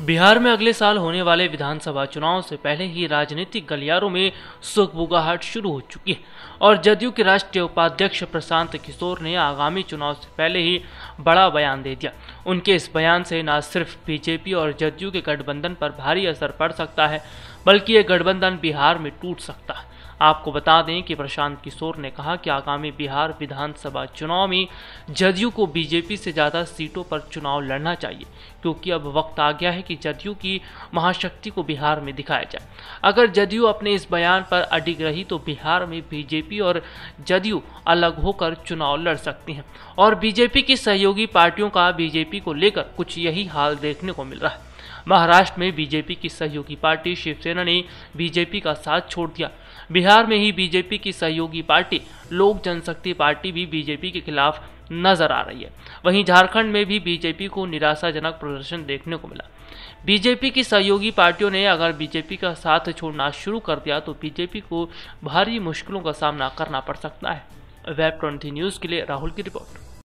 बिहार में अगले साल होने वाले विधानसभा चुनाव से पहले ही राजनीतिक गलियारों में सुखबुगाहट शुरू हो चुकी है। और जदयू के राष्ट्रीय उपाध्यक्ष प्रशांत किशोर ने आगामी चुनाव से पहले ही बड़ा बयान दे दिया। उनके इस बयान से न सिर्फ़ बीजेपी और जदयू के गठबंधन पर भारी असर पड़ सकता है, बल्कि ये गठबंधन बिहार में टूट सकता है। आपको बता दें कि प्रशांत किशोर ने कहा कि आगामी बिहार विधानसभा चुनाव में जदयू को बीजेपी से ज़्यादा सीटों पर चुनाव लड़ना चाहिए, क्योंकि अब वक्त आ गया है कि जदयू की महाशक्ति को बिहार में दिखाया जाए। अगर जदयू अपने इस बयान पर अडिग रही तो बिहार में बीजेपी और जदयू अलग होकर चुनाव लड़ सकती हैं। और बीजेपी की सहयोगी पार्टियों का बीजेपी को लेकर कुछ यही हाल देखने को मिल रहा है। महाराष्ट्र में बीजेपी की सहयोगी पार्टी शिवसेना ने बीजेपी का साथ छोड़ दिया। बिहार में ही बीजेपी की सहयोगी पार्टी, लोक जनशक्ति पार्टी भी बीजेपी के खिलाफ नज़र आ रही है। वहीं झारखंड में भी बीजेपी को निराशाजनक प्रदर्शन देखने को मिला। बीजेपी की सहयोगी पार्टियों ने अगर बीजेपी का साथ छोड़ना शुरू कर दिया तो बीजेपी को भारी मुश्किलों का सामना करना पड़ सकता है। वेब ट्वेंटी न्यूज़ के लिए राहुल की रिपोर्ट।